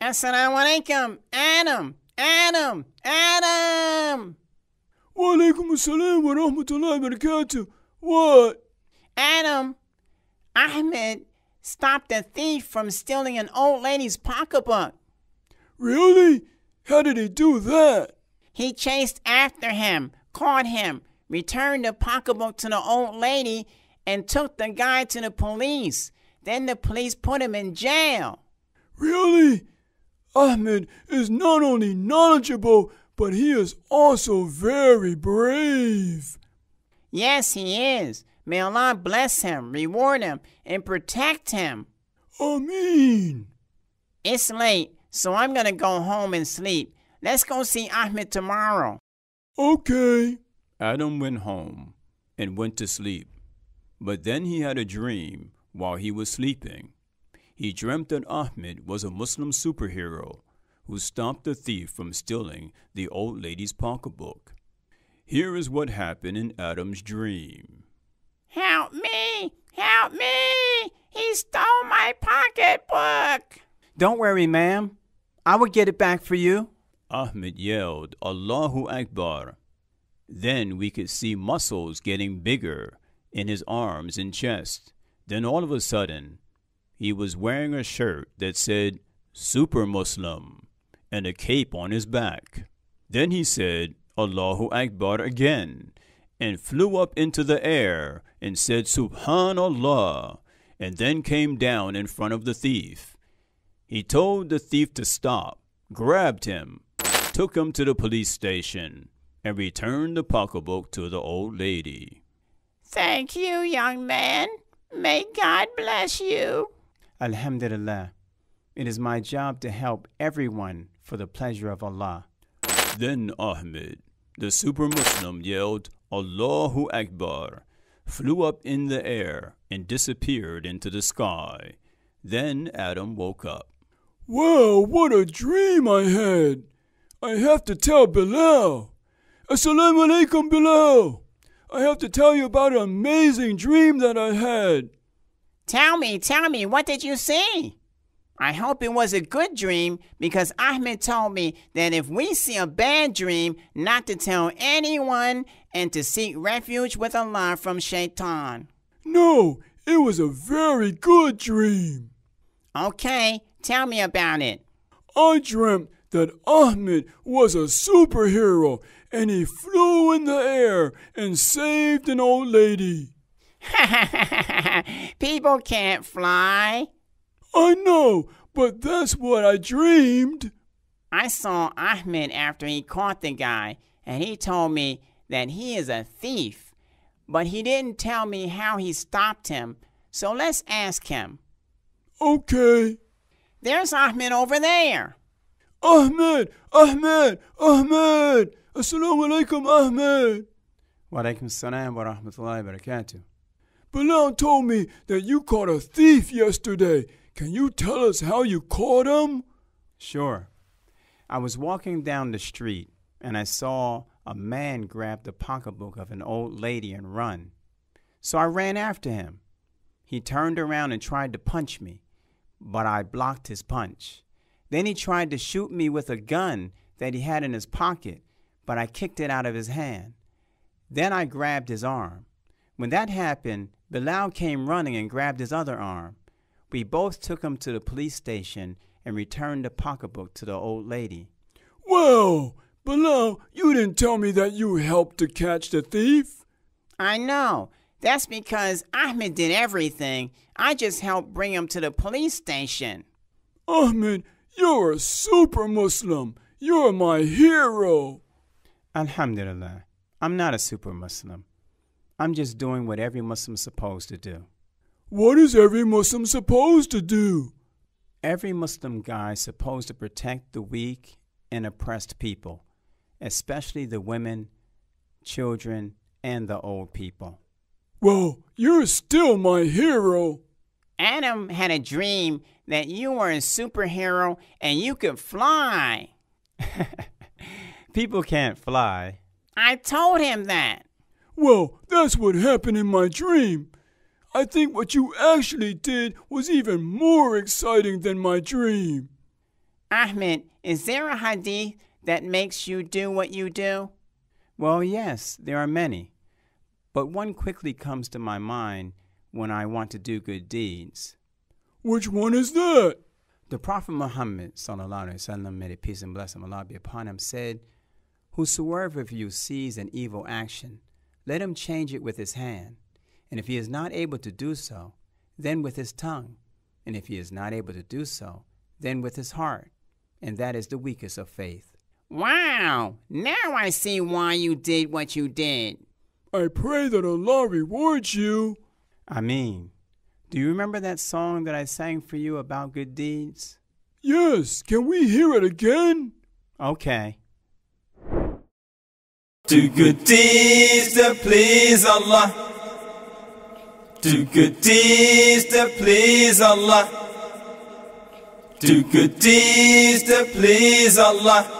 Assalamu alaikum, Adam, Adam, Adam. Wa alaikum assalam wa rahmatullahi wa barakatuh. What? Adam, Ahmed stopped a thief from stealing an old lady's pocketbook. Really? How did he do that? He chased after him, caught him, returned the pocketbook to the old lady, and took the guy to the police. Then the police put him in jail. Really? Ahmed is not only knowledgeable, but he is also very brave. Yes, he is. May Allah bless him, reward him, and protect him. Ameen. It's late, so I'm gonna go home and sleep. Let's go see Ahmed tomorrow. Okay. Adam went home and went to sleep. But then he had a dream while he was sleeping. He dreamt that Ahmed was a Muslim superhero who stopped the thief from stealing the old lady's pocketbook. Here is what happened in Adam's dream. Help me! Help me! He stole my pocketbook! Don't worry, ma'am. I will get it back for you. Ahmed yelled, Allahu Akbar. Then we could see muscles getting bigger in his arms and chest. Then all of a sudden, he was wearing a shirt that said Super Muslim and a cape on his back. Then he said Allahu Akbar again and flew up into the air and said Subhanallah and then came down in front of the thief. He told the thief to stop, grabbed him, took him to the police station, and returned the pocketbook to the old lady. Thank you, young man. May God bless you. Alhamdulillah. It is my job to help everyone for the pleasure of Allah. Then Ahmed, the super Muslim, yelled, Allahu Akbar, flew up in the air, and disappeared into the sky. Then Adam woke up. Wow, what a dream I had. I have to tell Bilal. Assalamu alaikum, Bilal. I have to tell you about an amazing dream that I had. Tell me, tell me, what did you see? I hope it was a good dream because Ahmed told me that if we see a bad dream, not to tell anyone and to seek refuge with Allah from Shaitan. No, it was a very good dream. Okay, tell me about it. I dreamt that Ahmed was a superhero and he flew in the air and saved an old lady. People can't fly. I know, but that's what I dreamed. I saw Ahmed after he caught the guy, and he told me that he is a thief. But he didn't tell me how he stopped him, so let's ask him. Okay. There's Ahmed over there. Ahmed! Ahmed! Ahmed! Assalamu alaikum, Ahmed! Wa alaikum salam wa rahmatullahi wa barakatuh. Bilal told me that you caught a thief yesterday. Can you tell us how you caught him? Sure. I was walking down the street and I saw a man grab the pocketbook of an old lady and run. So I ran after him. He turned around and tried to punch me, but I blocked his punch. Then he tried to shoot me with a gun that he had in his pocket, but I kicked it out of his hand. Then I grabbed his arm. When that happened, Bilal came running and grabbed his other arm. We both took him to the police station and returned the pocketbook to the old lady. Well, Bilal, you didn't tell me that you helped to catch the thief. I know. That's because Ahmed did everything. I just helped bring him to the police station. Ahmed, you're a super Muslim. You're my hero. Alhamdulillah. I'm not a super Muslim. I'm just doing what every Muslim's supposed to do. What is every Muslim supposed to do? Every Muslim guy is supposed to protect the weak and oppressed people, especially the women, children, and the old people. Well, you're still my hero. Adam had a dream that you were a superhero and you could fly. People can't fly. I told him that. Well, that's what happened in my dream. I think what you actually did was even more exciting than my dream. Ahmed, is there a hadith that makes you do what you do? Well, yes, there are many. But one quickly comes to my mind when I want to do good deeds. Which one is that? The Prophet Muhammad, sallallahu alaihi wasallam, may the peace and blessing of Allah be upon him, said, Whosoever of you sees an evil action, let him change it with his hand. And if he is not able to do so, then with his tongue. And if he is not able to do so, then with his heart. And that is the weakest of faith. Wow! Now I see why you did what you did. I pray that Allah rewards you. I mean, do you remember that song that I sang for you about good deeds? Yes, can we hear it again? Okay. Do good deeds to please Allah. Do good deeds to please Allah. Do good deeds to please Allah.